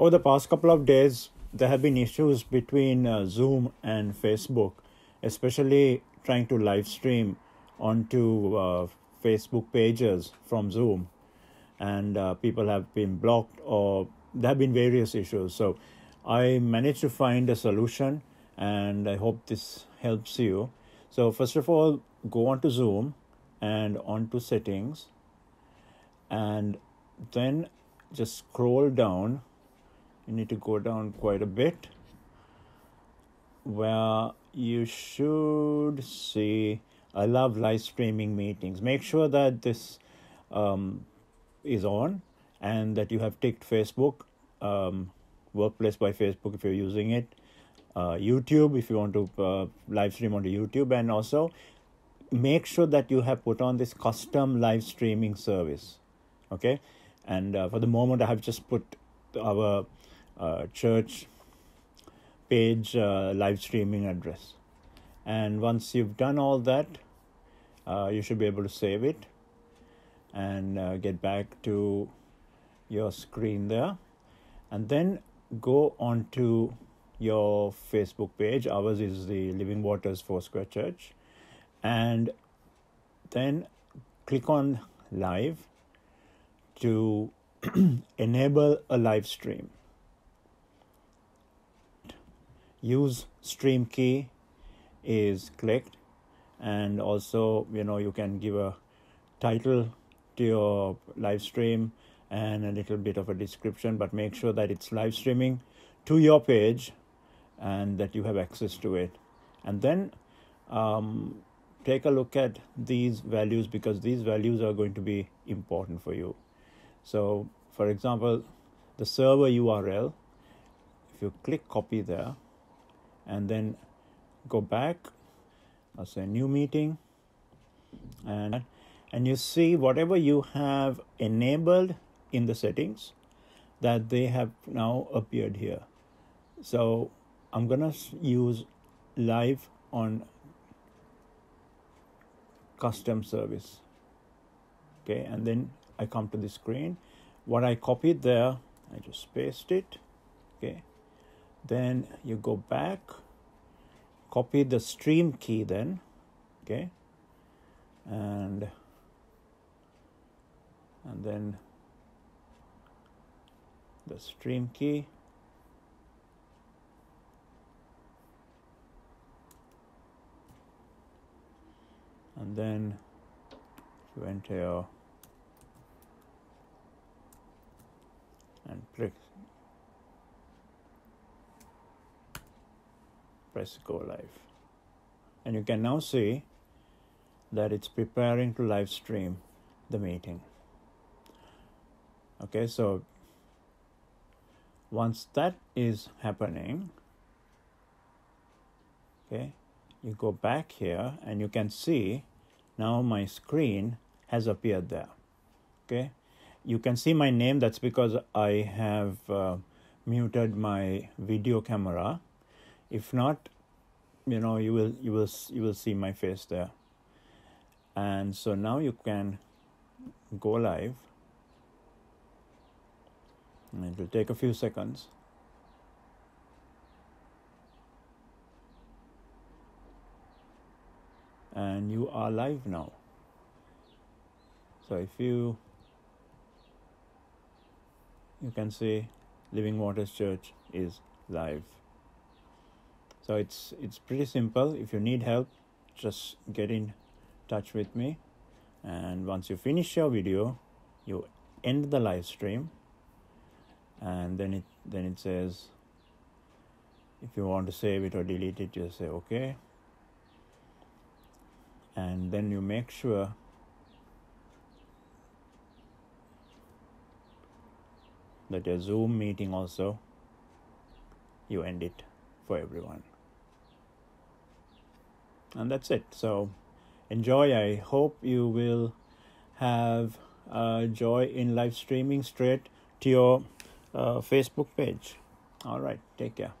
over the past couple of days, there have been issues between uh, Zoom and Facebook, especially trying to live stream onto uh, Facebook pages from Zoom, and uh, people have been blocked or there have been various issues. So I managed to find a solution, and I hope this helps you. So first of all, go onto Zoom and onto settings, and then just scroll down. You need to go down quite a bit where you should see I love live streaming meetings. Make sure that this um, is on and that you have ticked Facebook, um, Workplace by Facebook if you're using it, uh, YouTube if you want to uh, live stream onto YouTube, and also make sure that you have put on this custom live streaming service. Okay, and uh, for the moment, I have just put our church page uh, live streaming address. And once you've done all that uh, you should be able to save it and uh, get back to your screen there. And then go on to your facebook page. Ours is the living waters foursquare church. And then click on live to enable a live stream use stream key is clicked. And also you know you can give a title to your live stream and a little bit of a description but make sure that it's live streaming to your page and that you have access to it. And then um, take a look at these values because these values are going to be important for you. So for example the server url if you click copy there and then go back. I'll say new meeting. And and you see whatever you have enabled in the settings that they have now appeared here. So I'm gonna use live on custom service. Okay and then I come to the screen. What I copied there I just paste it. Okay then you go back copy the stream key then okay? And and then the stream key. And then you enter and click press go live. And you can now see that it's preparing to live stream the meeting. Okay so once that is happening okay you go back here and you can see now my screen has appeared there. Okay you can see my name that's because i have uh, muted my video camera if not you know you will you will you will see my face there. And so now you can go live. And it will take a few seconds. And you are live now. So if you you can see living waters church is live so it's it's pretty simple. If you need help just get in touch with me. And once you finish your video you end the live stream. And then it then it says if you want to save it or delete it just say okay. And then you make sure that your zoom meeting also you end it for everyone and that's it. So enjoy. I hope you will have uh, joy in live streaming straight to your uh, facebook page. All right. Take care